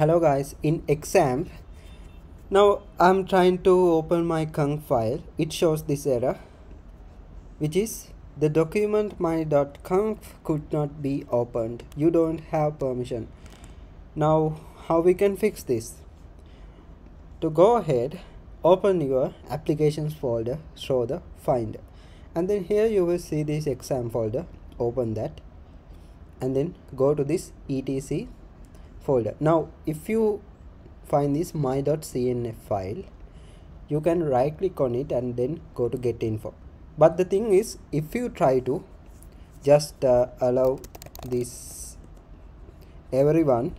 hello guys. In XAMPP now I'm trying to open my conf file. It shows this error which is the document my.conf could not be opened. You don't have permission. Now how we can fix this? To go ahead open your applications folder show the finder and then here you will see this XAMPP folder. Open that. And then go to this etc folder. Now if you find this my.cnf file you can right click on it and then go to get info. But the thing is if you try to just uh, allow this everyone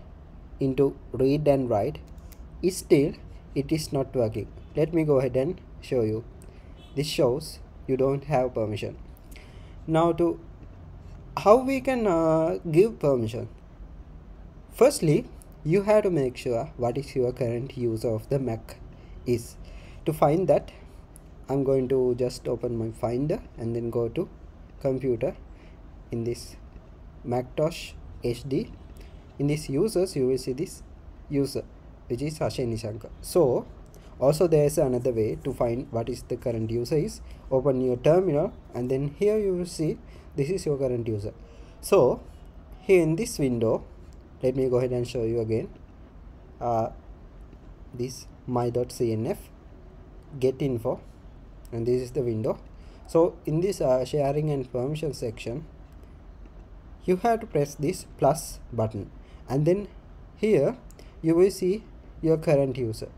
into read and write still it is not working. Let me go ahead and show you. This shows you don't have permission. Now to how we can uh, give permission firstly you have to make sure what is your current use of the mac is. To find that i'm going to just open my finder and then go to computer. In this macintosh hd in this users you will see this user which is Ashay Nishanka. so also there is another way to find what is the current user is. Open your terminal and then here you will see this is your current user. So here in this window let me go ahead and show you again. Uh, this my.cnf get info and this is the window. So in this uh, sharing and permission section you have to press this plus button. And then here you will see your current user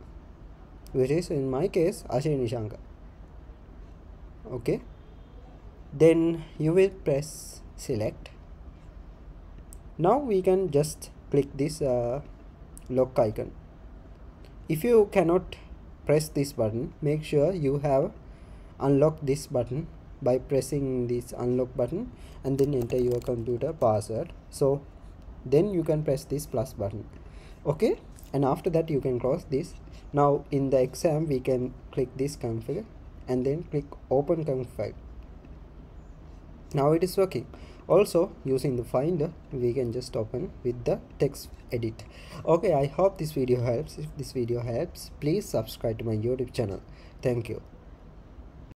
which is in my case Ashay Nishanka. Okay. Then you will press select. Now we can just click this uh, lock icon. If you cannot press this button make sure you have unlocked this button by pressing this unlock button and then enter your computer password. So then you can press this plus button. Okay? And after that you can close this. Now in the XAMPP we can click this configure and then click open config. Now it is working also using the finder we can just open with the text edit. Okay i hope this video helps. If this video helps please subscribe to my youtube channel. Thank you